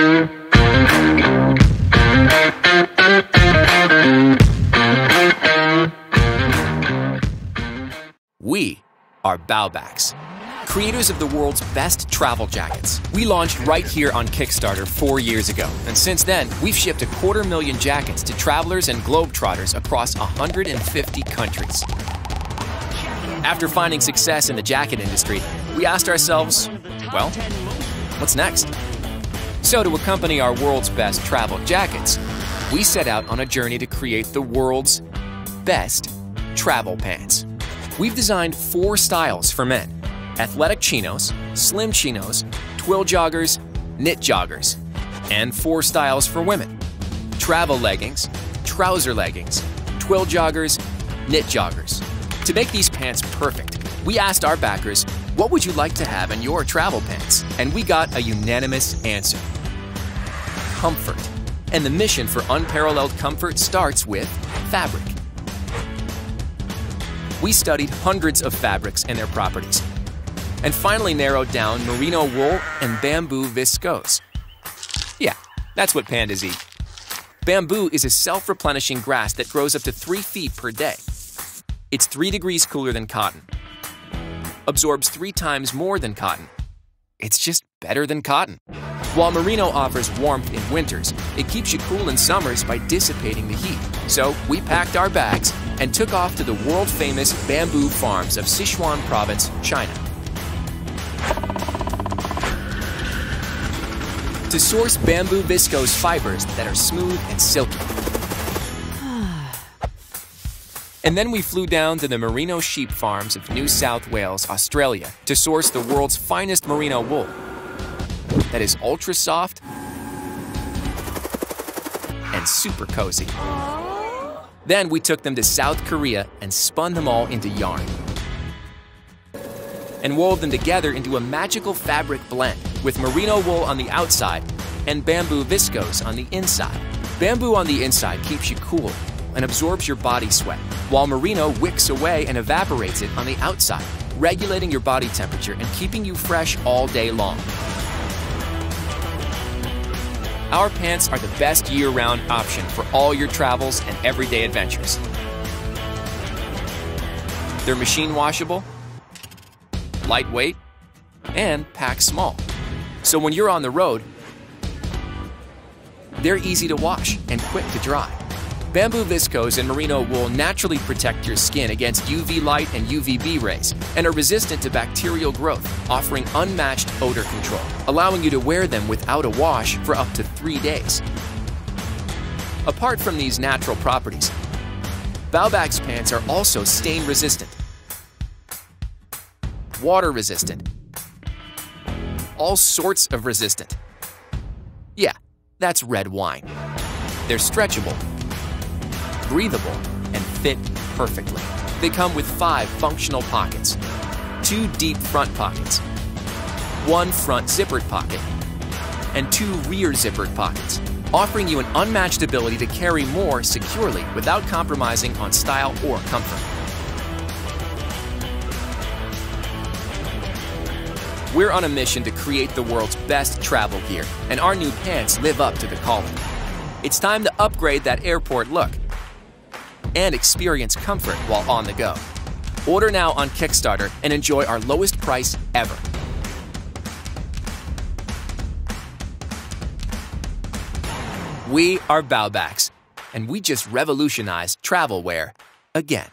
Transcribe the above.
We are BauBax, creators of the world's best travel jackets. We launched right here on Kickstarter four years ago, and since then, we've shipped a quarter million jackets to travelers and globetrotters across 150 countries. After finding success in the jacket industry, we asked ourselves, well, what's next? So, to accompany our world's best travel jackets, we set out on a journey to create the world's best travel pants. We've designed four styles for men athletic chinos, slim chinos, twill joggers, knit joggers, and four styles for women travel leggings, trouser leggings, twill joggers, knit joggers. To make these pants perfect, we asked our backers, What would you like to have in your travel pants? And we got a unanimous answer comfort. And the mission for unparalleled comfort starts with fabric. We studied hundreds of fabrics and their properties, and finally narrowed down merino wool and bamboo viscose. Yeah, that's what pandas eat. Bamboo is a self replenishing grass that grows up to 3 feet per day. It's 3 degrees cooler than cotton, absorbs 3 times more than cotton. It's just better than cotton. While merino offers warmth in winters, it keeps you cool in summers by dissipating the heat. So we packed our bags and took off to the world famous bamboo farms of Sichuan province, China. To source bamboo viscose fibers that are smooth and silky. And then we flew down to the merino sheep farms of New South Wales, Australia, to source the world's finest merino wool that is ultra soft and super cozy. Then we took them to South Korea and spun them all into yarn. And wove them together into a magical fabric blend with merino wool on the outside and bamboo viscose on the inside. Bamboo on the inside keeps you cool and absorbs your body sweat, while merino wicks away and evaporates it on the outside, regulating your body temperature and keeping you fresh all day long. Our pants are the best year round option for all your travels and everyday adventures. They're machine washable, lightweight, and pack small. So when you're on the road, they're easy to wash and quick to dry. Bamboo viscose and merino wool naturally protect your skin against UV light and UVB rays and are resistant to bacterial growth, offering unmatched odor control, allowing you to wear them without a wash for up to three days. Apart from these natural properties, BauBax pants are also stain resistant, water resistant, all sorts of resistant. Yeah, that's red wine. They're stretchable breathable, and fit perfectly. They come with five functional pockets, two deep front pockets, one front zippered pocket, and two rear zippered pockets, offering you an unmatched ability to carry more securely without compromising on style or comfort. We're on a mission to create the world's best travel gear, and our new pants live up to the calling. It's time to upgrade that airport look and experience comfort while on the go. Order now on Kickstarter and enjoy our lowest price ever. We are BauBax, and we just revolutionized travelware again.